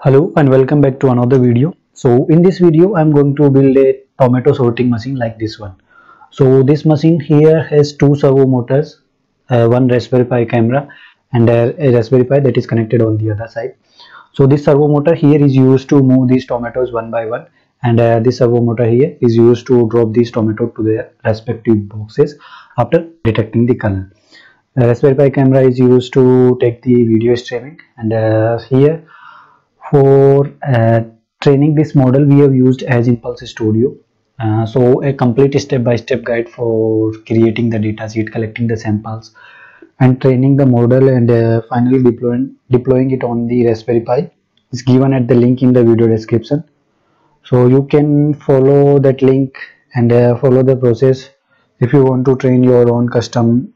Hello and welcome back to another video. So in this video I'm going to build a tomato sorting machine like this one. So this machine here has two servo motors, uh, one Raspberry Pi camera and a, a Raspberry Pi that is connected on the other side. So this servo motor here is used to move these tomatoes one by one and uh, this servo motor here is used to drop these tomatoes to their respective boxes after detecting the color. Uh, Raspberry Pi camera is used to take the video streaming and uh, here for uh, training this model we have used Edge Impulse studio. Uh, so a complete step-by-step -step guide for creating the data sheet collecting the samples and training the model and uh, finally deploying deploying it on the raspberry pi. Is given at the link in the video description. So you can follow that link and uh, follow the process if you want to train your own custom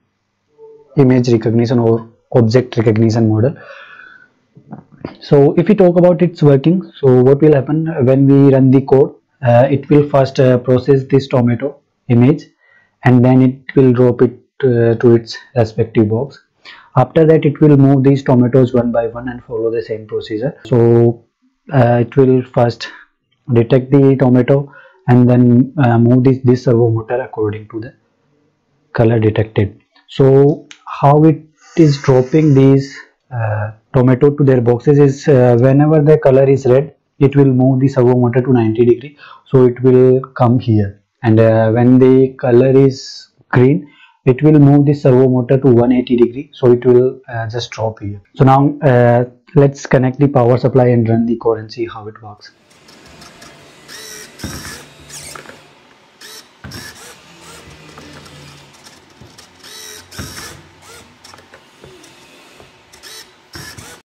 image recognition or object recognition model so if we talk about its working so what will happen when we run the code? Uh, it will first uh, process this tomato image and then it will drop it uh, to its respective box. After that it will move these tomatoes one by one and follow the same procedure. So uh, it will first detect the tomato and then uh, move this, this servo motor according to the color detected. So how it is dropping these uh, tomato to their boxes is uh, whenever the color is red it will move the servo motor to 90 degree. So it will come here. And uh, when the color is green it will move the servo motor to 180 degree. So it will uh, just drop here. So now uh, let's connect the power supply and run the code and see how it works